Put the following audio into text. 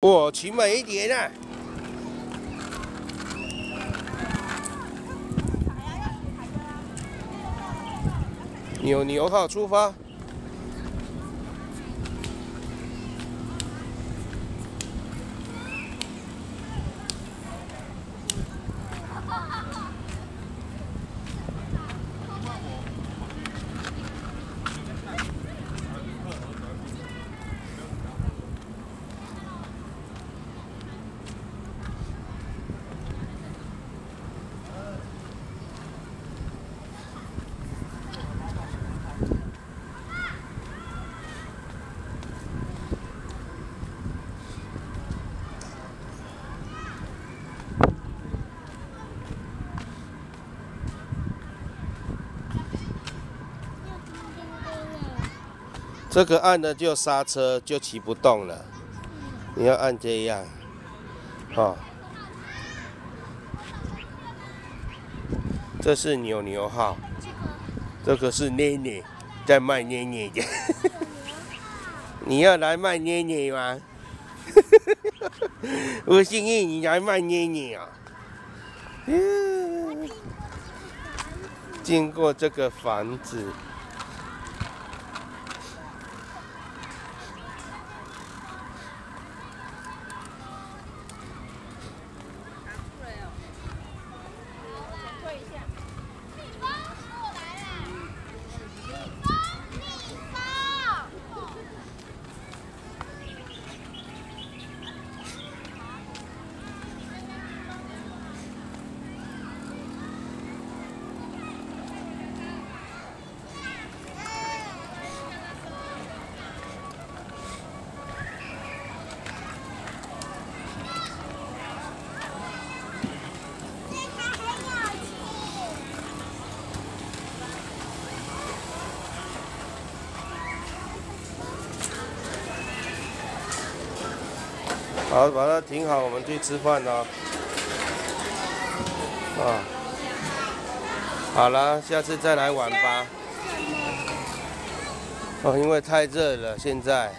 我，骑慢一点啊！牛牛号出发。这个按了就刹车，就骑不动了。你要按这样，哦。这是牛牛号，这个是捏捏，在卖捏捏的。你要来卖捏捏吗？我建议你来卖捏捏啊？经过这个房子。好，把它停好，我们去吃饭了。啊，好了，下次再来玩吧。哦，因为太热了，现在。